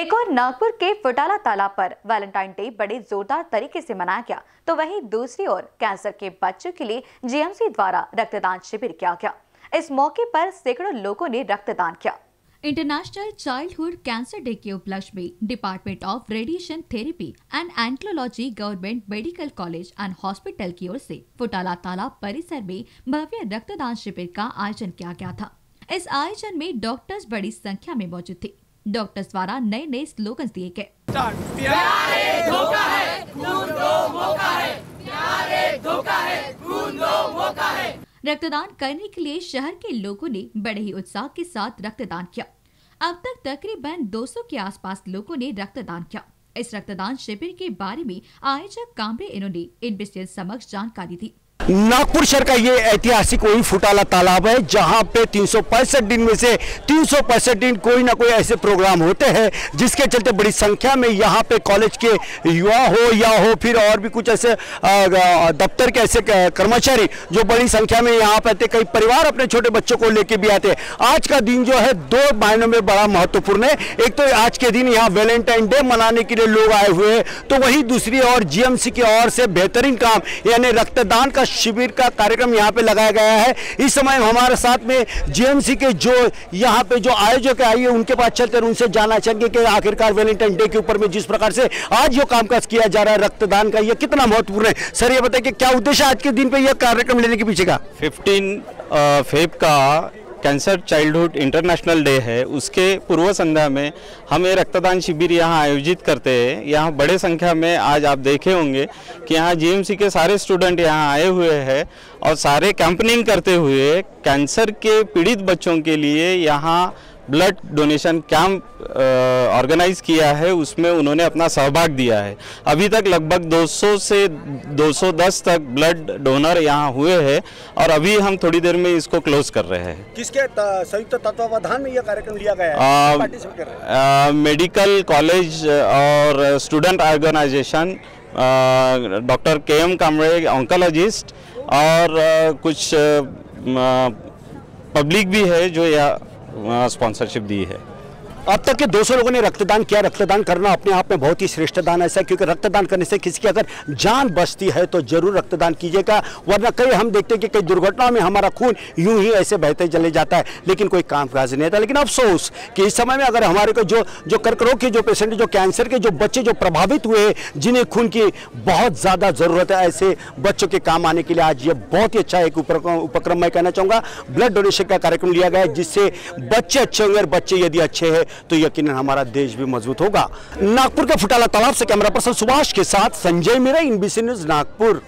एक और नागपुर के फुटाला तालाब पर वैलेंटाइन डे बड़े जोरदार तरीके से मनाया गया तो वहीं दूसरी ओर कैंसर के बच्चों के लिए जीएमसी द्वारा रक्तदान शिविर किया गया। इस मौके पर सैकड़ों लोगों ने रक्तदान किया। इंटरनेशनल चाइल्डहुड कैंसर डे के उपलक्ष्य में department of radiation therapy and oncology government medical college and hospital की ओर से फुटाला तालाब परिसर में भव्य रक्तदान शिविर का आयोजन किया गया था। इस आयोजन में डॉक्टर्स बड़ी संख्या में मौजूद थे। डॉक्टर्स द्वारा नए नए स्लोगन दिए गए। रक्तदान करने के लिए शहर के लोगों ने बड़े ही उत्साह के साथ रक्तदान किया। अब तक तकरीबन 200 के आसपास लोगों ने रक्तदान किया। इस रक्तदान शिविर के बारे में आयोजक कामरे इन्होंने इन समक्ष जानकारी दी। नागपुर शहर का ये ऐतिहासिक वही फुटाला तालाब है, जहाँ पे तीन सौ पैंसठ दिन में से तीन सौ पैंसठ दिन कोई ना कोई ऐसे प्रोग्राम होते हैं, जिसके चलते बड़ी संख्या में यहाँ पे कॉलेज के युवा हो या हो फिर और भी कुछ ऐसे दफ्तर के ऐसे कर्मचारी जो बड़ी संख्या में यहाँ पे आते, कई परिवार अपने छोटे बच्चों को लेके भी आते। आज का दिन जो है, दो मायनों में बड़ा महत्वपूर्ण है। एक तो आज के दिन यहाँ वैलेंटाइन डे मनाने के लिए लोग आए हुए हैं तो वही दूसरी और जीएमसी की ओर से बेहतरीन काम, यानी रक्तदान का शिविर का कार्यक्रम यहाँ पे लगाया गया है। इस समय हमारे साथ में जीएमसी के जो यहाँ पे जो आयोजक आई है, उनके पास चलते उनसे जानना चाहेंगे कि आखिरकार वेलेंटाइन डे के ऊपर में जिस प्रकार से आज जो कामकाज किया जा रहा है, रक्तदान का यह कितना महत्वपूर्ण है? सर, ये बताइए कि क्या उद्देश्य आज के दिन पे यह कार्यक्रम लेने के पीछे का? फिफ्टीन फेब का कैंसर चाइल्डहुड इंटरनेशनल डे है, उसके पूर्व संध्या में हम ये रक्तदान शिविर यहाँ आयोजित करते हैं। यहाँ बड़े संख्या में आज आप देखे होंगे कि यहाँ जीएमसी के सारे स्टूडेंट यहाँ आए हुए हैं और सारे कैंपनिंग करते हुए कैंसर के पीड़ित बच्चों के लिए यहाँ ब्लड डोनेशन कैंप ऑर्गेनाइज किया है उसमें उन्होंने अपना सहभाग दिया है। अभी तक लगभग 200 से 210 तक ब्लड डोनर यहाँ हुए हैं और अभी हम थोड़ी देर में इसको क्लोज कर रहे हैं। किसके संयुक्त तत्वावधान में यह कार्यक्रम लिया गया है? मेडिकल कॉलेज और student organisation doctor K M Kamre oncologist और कुछ पब्लिक भी है जो यहाँ स्पॉन्सरशिप दी है। अब तक के 200 लोगों ने रक्तदान किया। रक्तदान करना अपने आप में बहुत ही श्रेष्ठ दान ऐसा है, क्योंकि रक्तदान करने से किसी की अगर जान बचती है तो ज़रूर रक्तदान कीजिएगा। वरना कई हम देखते हैं कि कई दुर्घटनाओं में हमारा खून यूँ ही ऐसे बहते चले जाता है, लेकिन कोई कामकाज नहीं होता लेकिन अफसोस कि इस समय में अगर हमारे को जो जो कर्करोग के जो पेशेंट, जो कैंसर के जो बच्चे जो प्रभावित हुए जिन्हें खून की बहुत ज़्यादा ज़रूरत है, ऐसे बच्चों के काम आने के लिए आज ये बहुत ही अच्छा एक उपक्रम मैं कहना चाहूँगा। ब्लड डोनेशन का कार्यक्रम लिया गया जिससे बच्चे अच्छे होंगे और बच्चे यदि अच्छे हैं तो यकीन हमारा देश भी मज़बूत होगा। नागपुर के फुटाला तालाब से कैमरा पर्सन सुभाष के साथ संजय मेरा इनबीसी न्यूज़, नागपुर।